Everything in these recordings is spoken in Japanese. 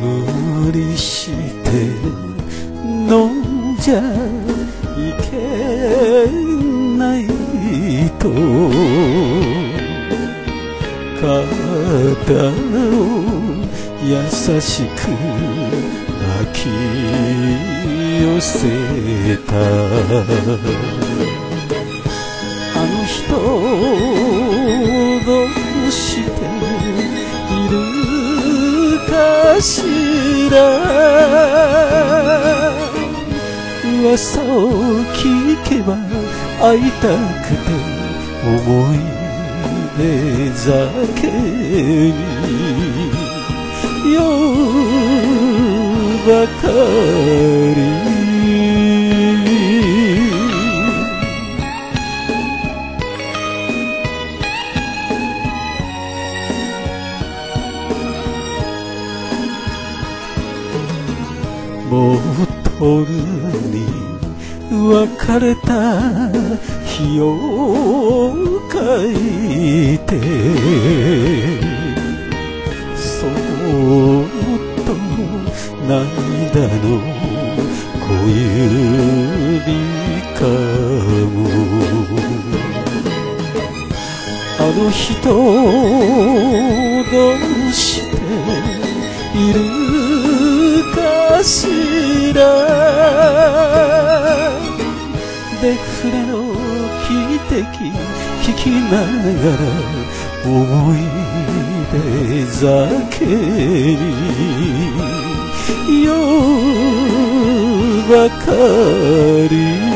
無理して飲んじゃいけないと。肩を優しく抱き寄せた。あの人どうしているかしら噂を聞けば会いたくて思い出酒に。酔うばかり。ボトルに別れた日を書いてそっと涙の小指かむあの人どうしているかしらデフレの汽笛聞きながら思い出酒に夜ばかり。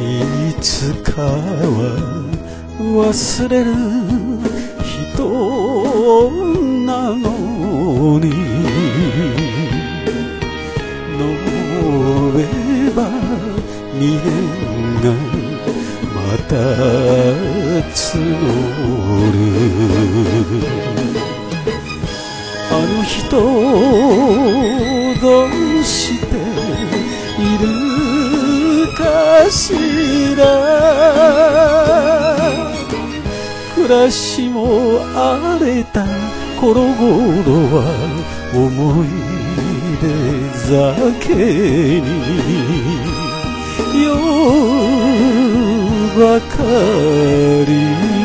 いつかは忘れる人なのに。飲めば未練がまた募る。しら暮らしも荒れた。頃頃は思い出酒に。酔うばかり